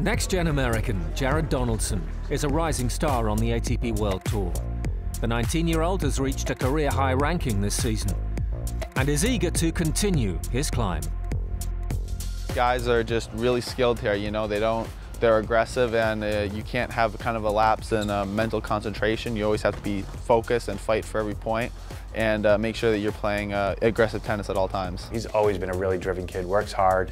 Next gen American Jared Donaldson is a rising star on the ATP World Tour. The 19 year old has reached a career high ranking this season and is eager to continue his climb. Guys are just really skilled here, you know, they don't, they're aggressive and uh, you can't have kind of a lapse in uh, mental concentration. You always have to be focused and fight for every point and uh, make sure that you're playing uh, aggressive tennis at all times. He's always been a really driven kid, works hard,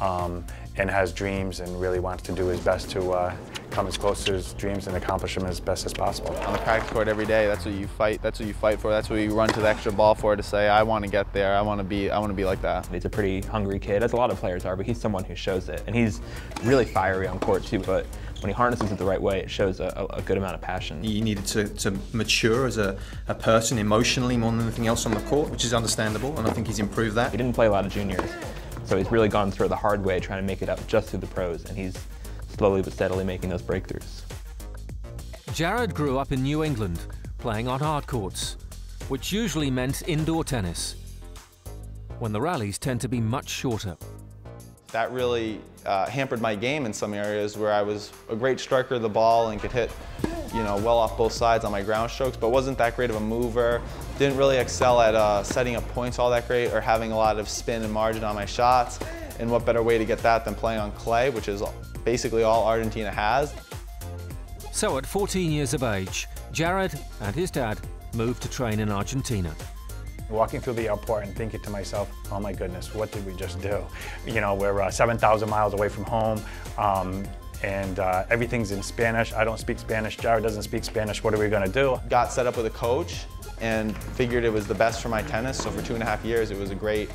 um, and has dreams and really wants to do his best to uh, come as close to his dreams and accomplish them as best as possible. On the practice court every day, that's what you fight. That's what you fight for. That's what you run to the extra ball for to say, I want to get there. I want to be. I want to be like that. He's a pretty hungry kid, as a lot of players are, but he's someone who shows it, and he's really fiery on court too. But when he harnesses it the right way, it shows a, a good amount of passion. He needed to, to mature as a, a person emotionally more than anything else on the court, which is understandable, and I think he's improved that. He didn't play a lot of juniors. So he's really gone through the hard way trying to make it up just through the pros, and he's slowly but steadily making those breakthroughs. Jared grew up in New England, playing on hard courts, which usually meant indoor tennis, when the rallies tend to be much shorter. That really uh, hampered my game in some areas where I was a great striker of the ball and could hit, you know, well off both sides on my ground strokes, but wasn't that great of a mover. Didn't really excel at uh, setting up points all that great or having a lot of spin and margin on my shots. And what better way to get that than playing on clay, which is basically all Argentina has. So at 14 years of age, Jared and his dad moved to train in Argentina. Walking through the airport and thinking to myself, oh my goodness, what did we just do? You know, we're uh, 7,000 miles away from home. Um, and uh, everything's in Spanish. I don't speak Spanish. Jared doesn't speak Spanish. What are we going to do? Got set up with a coach and figured it was the best for my tennis. So for two and a half years, it was a great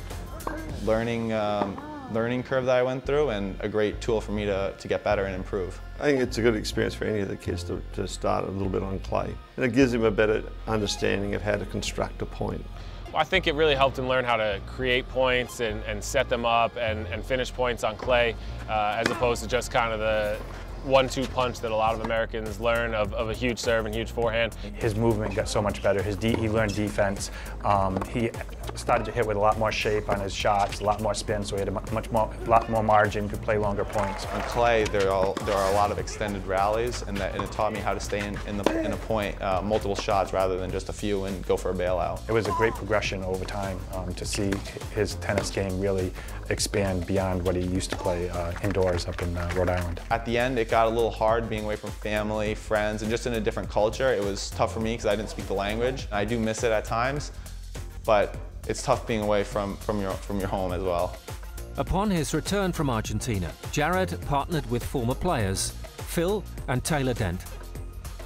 learning um, learning curve that I went through and a great tool for me to, to get better and improve. I think it's a good experience for any of the kids to, to start a little bit on clay. And it gives them a better understanding of how to construct a point. I think it really helped him learn how to create points and, and set them up and, and finish points on clay uh, as opposed to just kind of the one-two punch that a lot of Americans learn of, of, a huge serve and huge forehand. His movement got so much better. His he learned defense. Um, he started to hit with a lot more shape on his shots, a lot more spin, so he had a much more, lot more margin, could play longer points. On clay, there are, there are a lot of extended rallies, and, that, and it taught me how to stay in, in, the, in a point, uh, multiple shots rather than just a few and go for a bailout. It was a great progression over time um, to see his tennis game really expand beyond what he used to play uh, indoors up in uh, Rhode Island. At the end, it got a little hard being away from family, friends, and just in a different culture. It was tough for me because I didn't speak the language. I do miss it at times, but it's tough being away from, from, your, from your home as well. Upon his return from Argentina, Jared partnered with former players, Phil and Taylor Dent.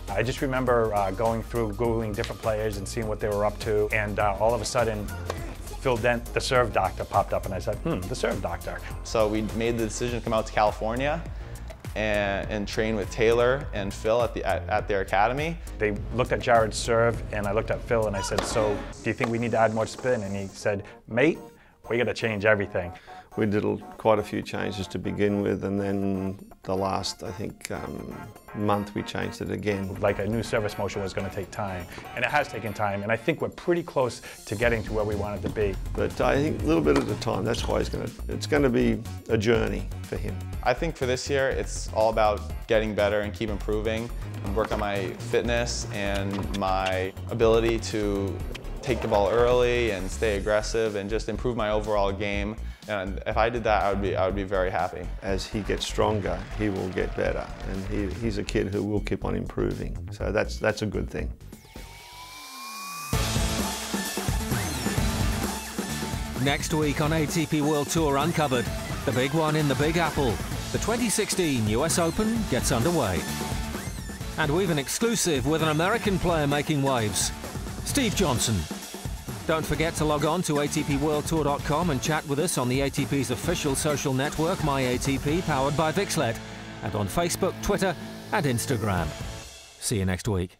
I just remember uh, going through Googling different players and seeing what they were up to, and uh, all of a sudden, Phil Dent, the serve doctor, popped up, and I said, hmm, the serve doctor. So we made the decision to come out to California, and, and train with Taylor and Phil at, the, at, at, their academy. They looked at Jared's serve and I looked at Phil and I said, so do you think we need to add more spin? And he said, mate, we got to change everything. We did quite a few changes to begin with and then the last, I think, um, month we changed it again. Like a new service motion was going to take time, and it has taken time, and I think we're pretty close to getting to where we wanted to be. But I think a little bit at a time, that's why he's going to, it's going to be a journey for him. I think for this year, it's all about getting better and keep improving, and work on my fitness and my ability to take the ball early and stay aggressive and just improve my overall game. And if I did that, I would be, I would be very happy. As he gets stronger, he will get better. And he, he's a kid who will keep on improving. So that's, that's a good thing. Next week on ATP World Tour Uncovered, the big one in the Big Apple. The 2016 US Open gets underway. And we've an exclusive with an American player making waves, Steve Johnson. Don't forget to log on to ATPWorldTour.com and chat with us on the ATP's official social network, MyATP, powered by Vixlet, and on Facebook, Twitter, and Instagram. See you next week.